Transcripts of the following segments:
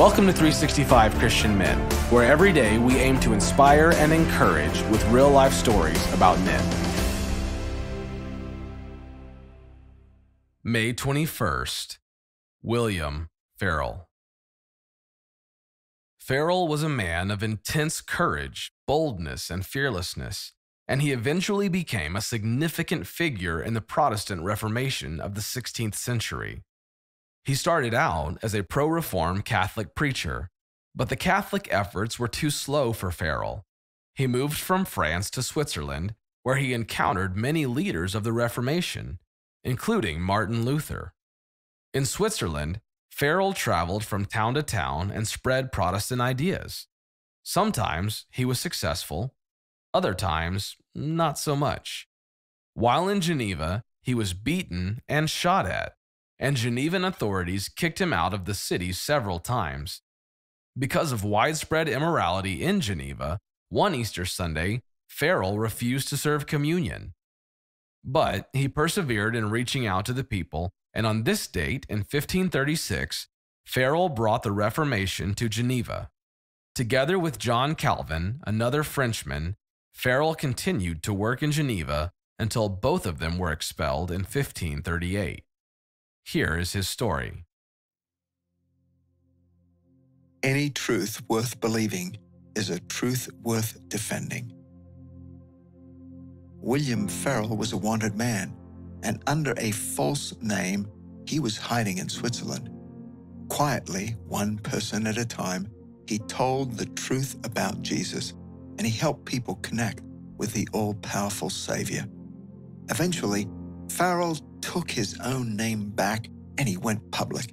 Welcome to 365 Christian Men, where every day we aim to inspire and encourage with real life stories about men. May 21st, William Farel. Farel was a man of intense courage, boldness, and fearlessness, and he eventually became a significant figure in the Protestant Reformation of the 16th century. He started out as a pro reform Catholic preacher, but the Catholic efforts were too slow for Farel. He moved from France to Switzerland, where he encountered many leaders of the Reformation, including Martin Luther. In Switzerland, Farel traveled from town to town and spread Protestant ideas. Sometimes he was successful, other times, not so much. While in Geneva, he was beaten and shot at and Genevan authorities kicked him out of the city several times. Because of widespread immorality in Geneva, one Easter Sunday, Farel refused to serve communion. But he persevered in reaching out to the people, and on this date in 1536, Farel brought the Reformation to Geneva. Together with John Calvin, another Frenchman, Farel continued to work in Geneva until both of them were expelled in 1538. Here is his story. Any truth worth believing is a truth worth defending. William Farel was a wanted man, and under a false name, he was hiding in Switzerland. Quietly, one person at a time, he told the truth about Jesus and he helped people connect with the all powerful Savior. Eventually, Farel took his own name back and he went public.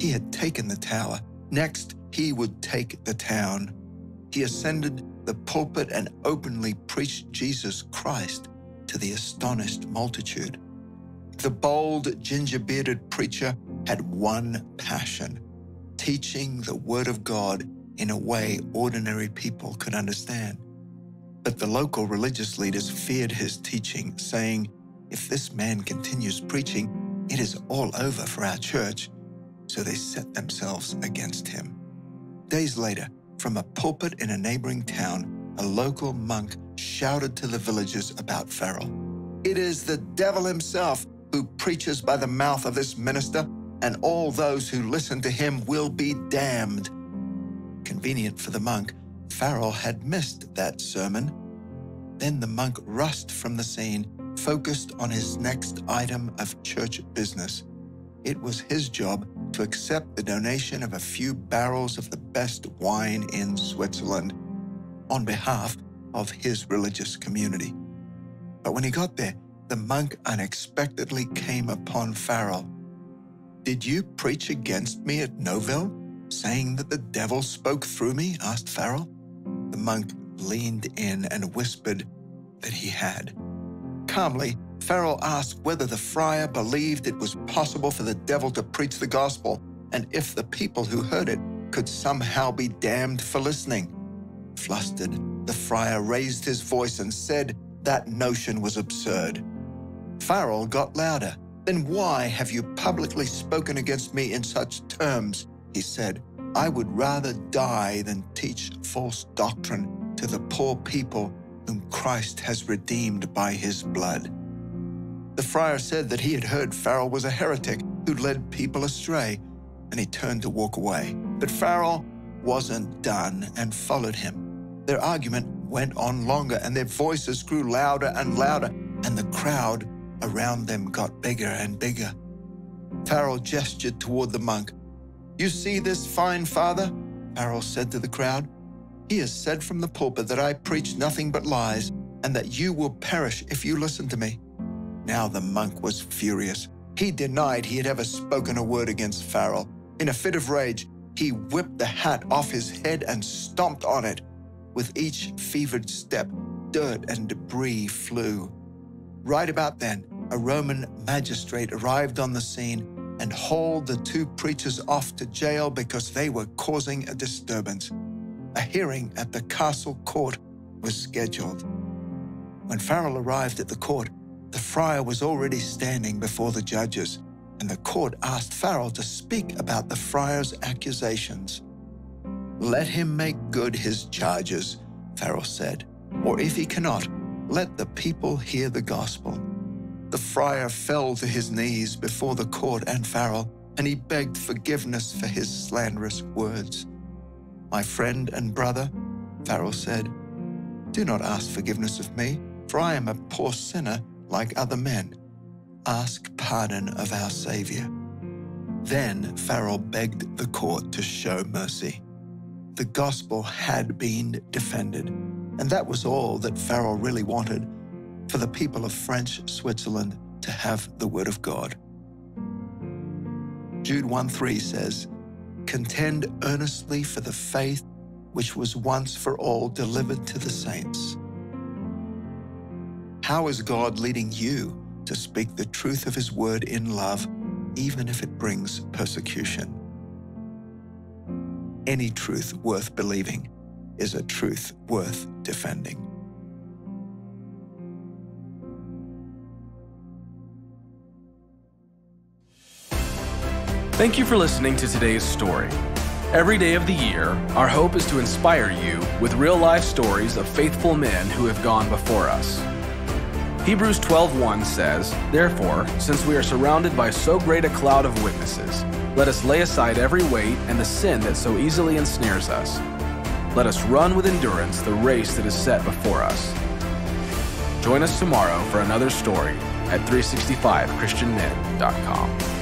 He had taken the tower. Next, he would take the town. He ascended the pulpit and openly preached Jesus Christ to the astonished multitude. The bold, ginger bearded preacher had one passion teaching the Word of God in a way ordinary people could understand. But the local religious leaders feared his teaching, saying, if this man continues preaching, it is all over for our church. So they set themselves against him. Days later, from a pulpit in a neighboring town, a local monk shouted to the villagers about Farel. It is the devil himself who preaches by the mouth of this minister, and all those who listen to him will be damned. Convenient for the monk, Farel had missed that sermon. Then the monk rushed from the scene focused on his next item of church business. It was his job to accept the donation of a few barrels of the best wine in Switzerland on behalf of his religious community. But when he got there, the monk unexpectedly came upon Farel. Did you preach against me at Noville, saying that the devil spoke through me? asked Farel. The monk leaned in and whispered that he had. Calmly, Farel asked whether the friar believed it was possible for the devil to preach the gospel and if the people who heard it could somehow be damned for listening. Flustered, the friar raised his voice and said that notion was absurd. Farel got louder. Then why have you publicly spoken against me in such terms? He said, I would rather die than teach false doctrine to the poor people whom Christ has redeemed by his blood. The friar said that he had heard Farel was a heretic who led people astray, and he turned to walk away. But Farel wasn't done and followed him. Their argument went on longer, and their voices grew louder and louder, and the crowd around them got bigger and bigger. Farel gestured toward the monk. You see this fine father? Farel said to the crowd. He has said from the pulpit that I preach nothing but lies, and that you will perish if you listen to me. Now the monk was furious. He denied he had ever spoken a word against Farel. In a fit of rage, he whipped the hat off his head and stomped on it. With each fevered step, dirt and debris flew. Right about then, a Roman magistrate arrived on the scene and hauled the two preachers off to jail because they were causing a disturbance a hearing at the castle court was scheduled. When Farel arrived at the court, the friar was already standing before the judges. and the court asked Farel to speak about the friar's accusations. Let him make good his charges, Farel said, or if he cannot, let the people hear the gospel. The friar fell to his knees before the court and Farel, and he begged forgiveness for his slanderous words. My friend and brother, Farel said, do not ask forgiveness of me, for I am a poor sinner like other men. Ask pardon of our Savior. Then Farel begged the court to show mercy. The gospel had been defended, and that was all that Farel really wanted for the people of French Switzerland to have the word of God. Jude 1:3 says, Contend earnestly for the faith which was once for all delivered to the saints. How is God leading you to speak the truth of His word in love, even if it brings persecution? Any truth worth believing is a truth worth defending. Thank you for listening to today's story. Every day of the year, our hope is to inspire you with real life stories of faithful men who have gone before us. Hebrews 12:1 says, "Therefore, since we are surrounded by so great a cloud of witnesses, let us lay aside every weight and the sin that so easily ensnares us. Let us run with endurance the race that is set before us." Join us tomorrow for another story at 365christianmen.com.